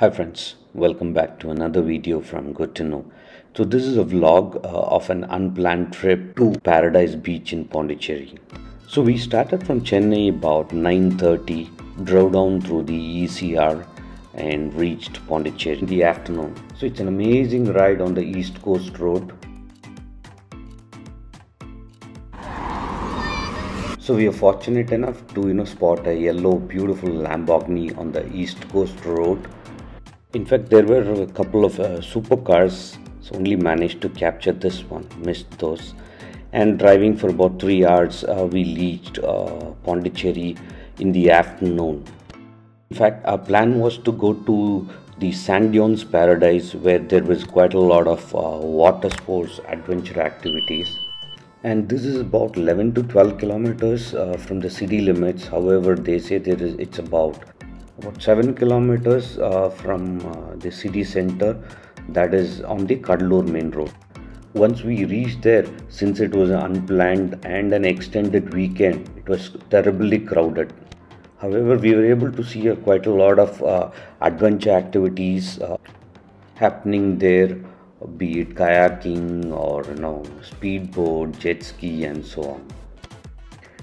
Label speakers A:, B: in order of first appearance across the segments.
A: Hi friends, welcome back to another video from Good to Know. So this is a vlog uh, of an unplanned trip to Paradise Beach in Pondicherry. So we started from Chennai about 9.30, drove down through the ECR and reached Pondicherry in the afternoon. So it's an amazing ride on the East Coast Road. So we are fortunate enough to you know spot a yellow beautiful Lamborghini on the East Coast Road in fact, there were a couple of uh, supercars, so only managed to capture this one, missed those. And driving for about three hours, uh, we reached uh, Pondicherry in the afternoon. In fact, our plan was to go to the Sand Dunes Paradise where there was quite a lot of uh, water sports adventure activities. And this is about 11 to 12 kilometers uh, from the city limits. However, they say there is it's about about 7 kilometers uh, from uh, the city center that is on the Cuddalore main road. Once we reached there, since it was unplanned and an extended weekend, it was terribly crowded. However, we were able to see uh, quite a lot of uh, adventure activities uh, happening there, be it kayaking or you know speedboat, jet ski, and so on.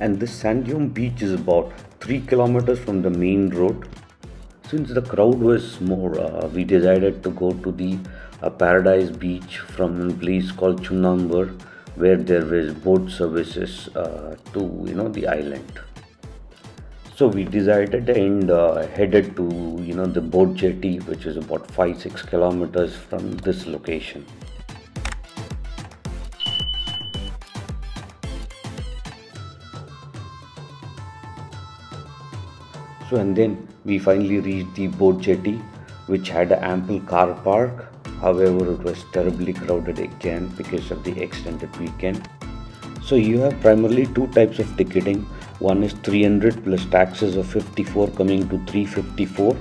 A: And this Sand Dune beach is about 3 kilometers from the main road. Since the crowd was more, uh, we decided to go to the uh, Paradise Beach from a place called Chunambur where there was boat services uh, to you know the island. So we decided and uh, headed to you know the boat jetty which is about 5-6 kilometers from this location. And then we finally reached the boat jetty which had an ample car park. However, it was terribly crowded again because of the extended weekend. So you have primarily two types of ticketing. One is 300 plus taxes of 54 coming to 354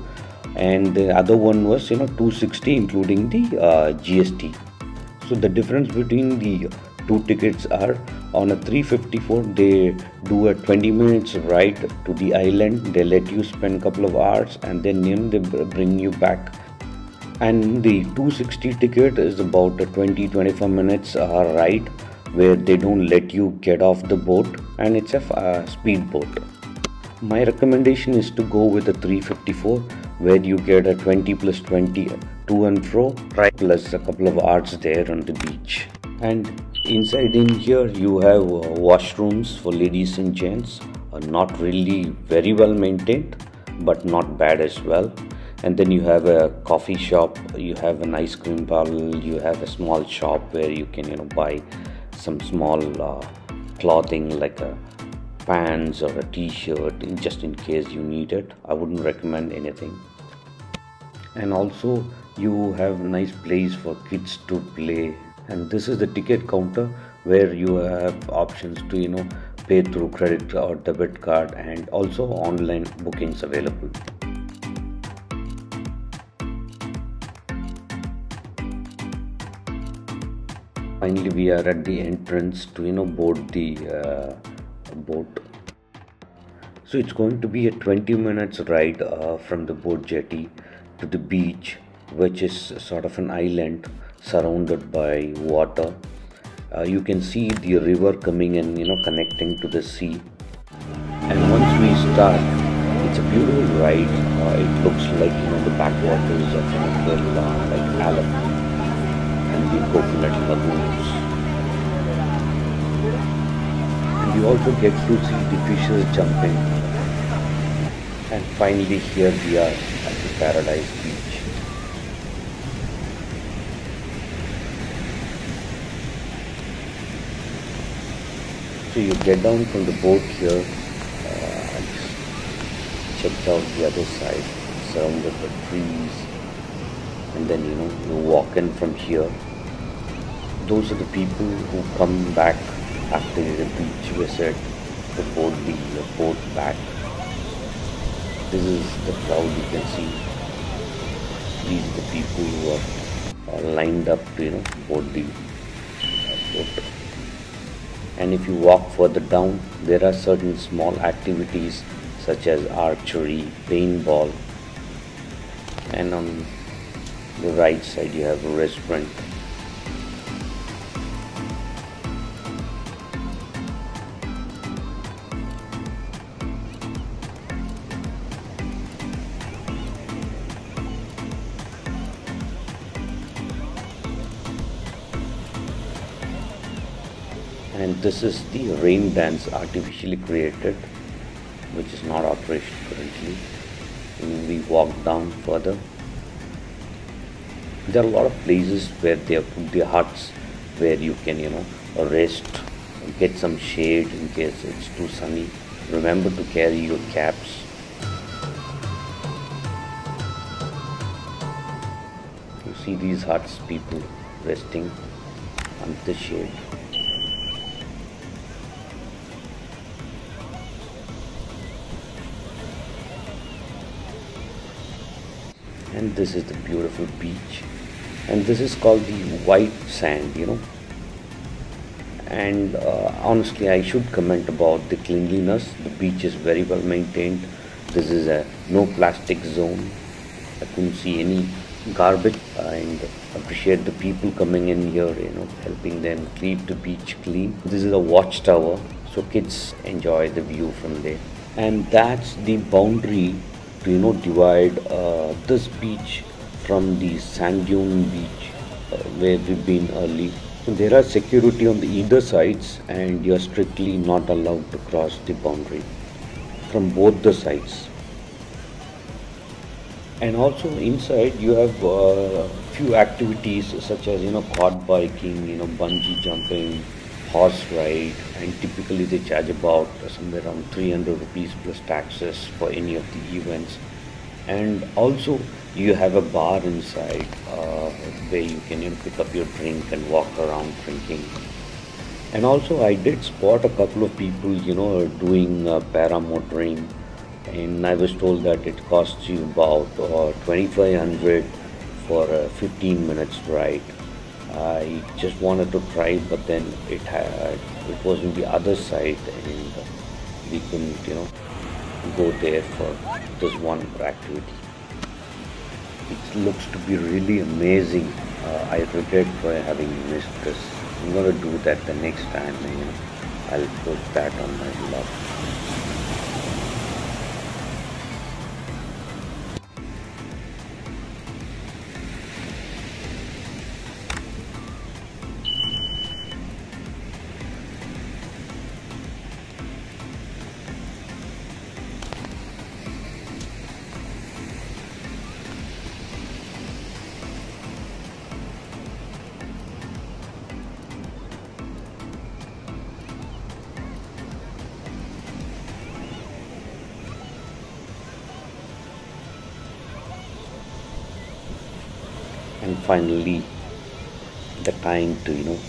A: and the other one was you know 260 including the uh, GST. So the difference between the two tickets are on a 354 they do a 20 minutes ride to the island. They let you spend a couple of hours and then they bring you back. And the 260 ticket is about a 20 25 minutes uh, ride where they don't let you get off the boat and it's a uh, speed boat my recommendation is to go with a 354 where you get a 20 plus 20 to and fro right. plus a couple of hours there on the beach. And inside in here you have uh, washrooms for ladies and gents. Uh, not really very well maintained but not bad as well. And then you have a coffee shop you have an ice cream parlor you have a small shop where you can you know buy some small uh, clothing like a pants or a t-shirt just in case you need it. I wouldn't recommend anything. And also you have a nice place for kids to play and this is the ticket counter where you have options to you know pay through credit or debit card and also online bookings available. Finally we are at the entrance to you know board the uh, boat. So it's going to be a 20 minutes ride uh, from the boat jetty to the beach which is sort of an island surrounded by water. Uh, you can see the river coming and you know connecting to the sea. And once we start, it's a beautiful ride. Uh, it looks like you know the backwaters of Kerala, like Alleppey and the coconut lagoons. And you also get to see the fishes jumping. And finally here we are at the Paradise Beach. So you get down from the boat here uh, and checked out the other side, surrounded by trees, and then you know you walk in from here. Those are the people who come back after the beach visit to board the boat back. This is the crowd you can see. These are the people who are uh, lined up to you know board the uh, boat and if you walk further down there are certain small activities such as archery paintball and on the right side you have a restaurant this is the rain dance artificially created which is not operational currently. We walk down further. There are a lot of places where they have put the huts where you can you know rest get some shade in case it's too sunny. Remember to carry your caps. You see these huts people resting under the shade and this is the beautiful beach. And this is called the white sand you know. And uh, honestly i should comment about the cleanliness. The beach is very well maintained. This is a no plastic zone. I couldn't see any garbage. And appreciate the people coming in here you know helping them keep the beach clean. This is a watchtower so kids enjoy the view from there. And that's the boundary you know divide uh, this beach from the sand dune beach uh, where we've been early. So there are security on the either sides and you're strictly not allowed to cross the boundary from both the sides. And also inside you have uh, few activities such as you know quad biking you know bungee jumping horse ride and typically they charge about somewhere around 300 rupees plus taxes for any of the events. And also you have a bar inside uh, where you can you know, pick up your drink and walk around drinking. And also I did spot a couple of people you know doing uh, paramotoring. And I was told that it costs you about uh, 2500 for a 15 minutes ride I just wanted to try, but then it had it was on the other side, and we couldn't, you know, go there for this one activity. It looks to be really amazing. Uh, I regret for having missed this. I'm gonna do that the next time, and you know, I'll put that on my log. Finally the time to you know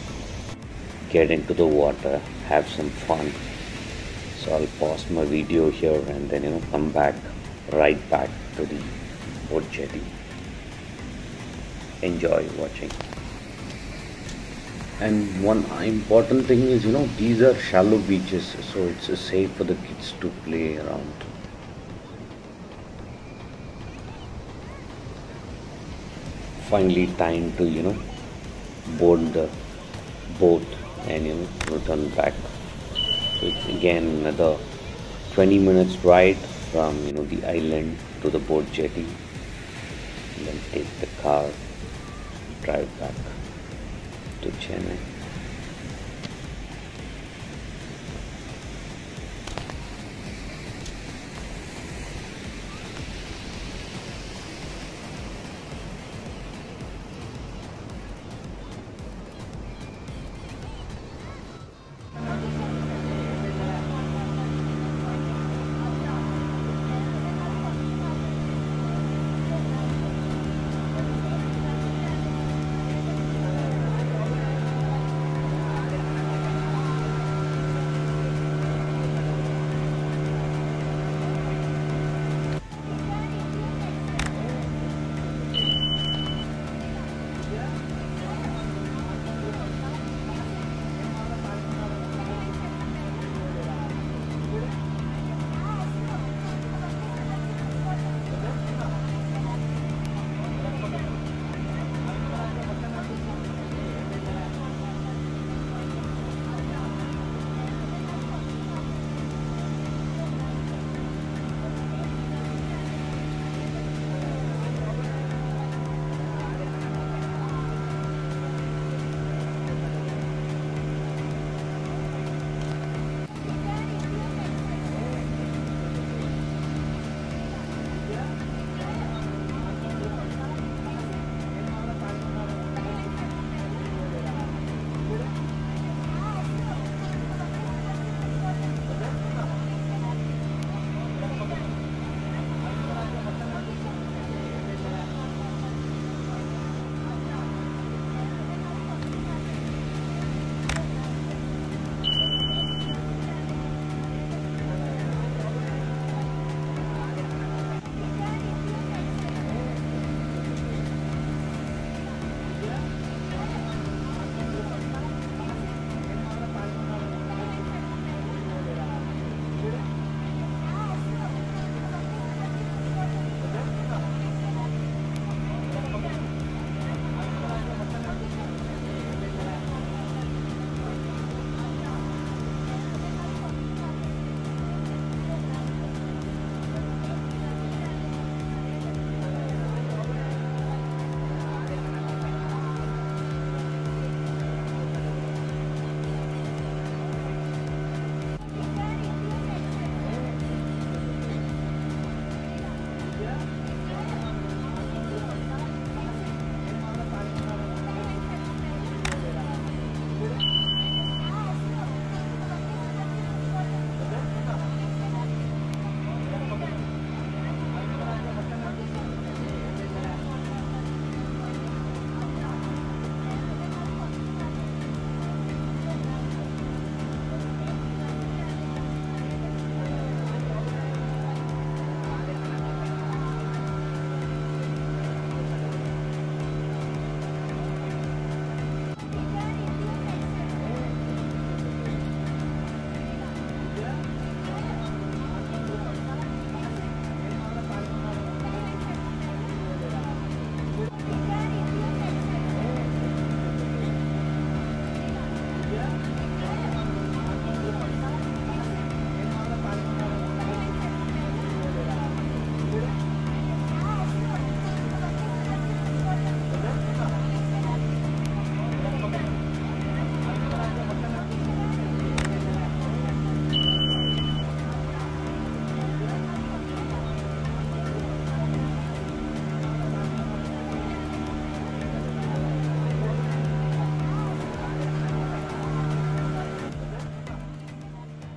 A: get into the water have some fun. So I'll pause my video here and then you know come back right back to the boat jetty. Enjoy watching. And one important thing is you know these are shallow beaches so it's safe for the kids to play around finally time to you know board the boat and you know return back. So it's again another 20 minutes ride from you know the island to the boat jetty and then take the car drive back to Chennai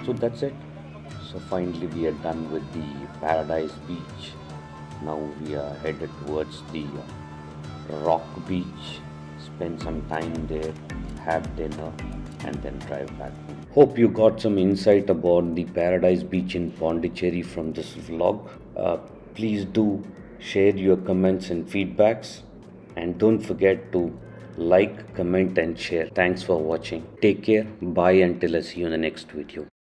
A: so that's it. So finally we are done with the paradise beach. Now we are headed towards the rock beach. Spend some time there have dinner and then drive back hope you got some insight about the paradise beach in pondicherry from this vlog. Uh, please do share your comments and feedbacks. And don't forget to like comment and share. Thanks for watching. Take care. Bye. Until i see you in the next video